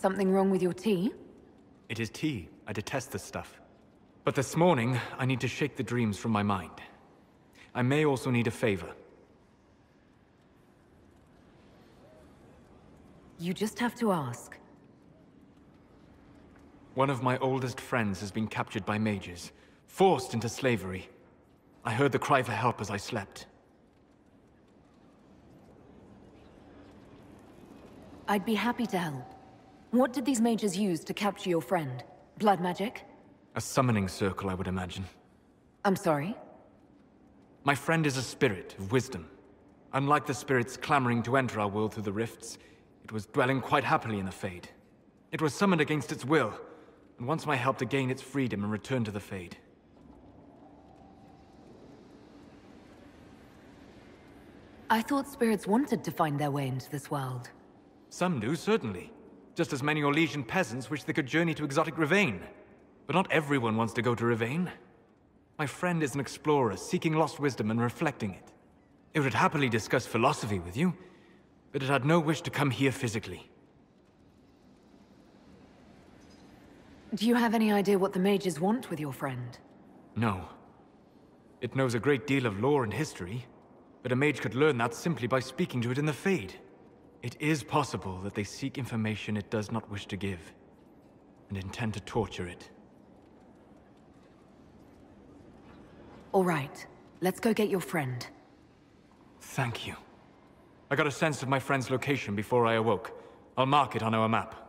Something wrong with your tea? It is tea. I detest this stuff. But this morning, I need to shake the dreams from my mind. I may also need a favor. You just have to ask. One of my oldest friends has been captured by mages, forced into slavery. I heard the cry for help as I slept. I'd be happy to help. What did these mages use to capture your friend? Blood magic? A summoning circle, I would imagine. I'm sorry? My friend is a spirit of wisdom. Unlike the spirits clamoring to enter our world through the rifts, it was dwelling quite happily in the Fade. It was summoned against its will, and wants my help to gain its freedom and return to the Fade. I thought spirits wanted to find their way into this world. Some do, certainly. Just as many Orlesian peasants wish they could journey to exotic Rivain. But not everyone wants to go to Rivain. My friend is an explorer, seeking lost wisdom and reflecting it. It would happily discuss philosophy with you, but it had no wish to come here physically. Do you have any idea what the mages want with your friend? No. It knows a great deal of lore and history, but a mage could learn that simply by speaking to it in the Fade. It is possible that they seek information it does not wish to give, and intend to torture it. All right, let's go get your friend. Thank you. I got a sense of my friend's location before I awoke. I'll mark it on our map.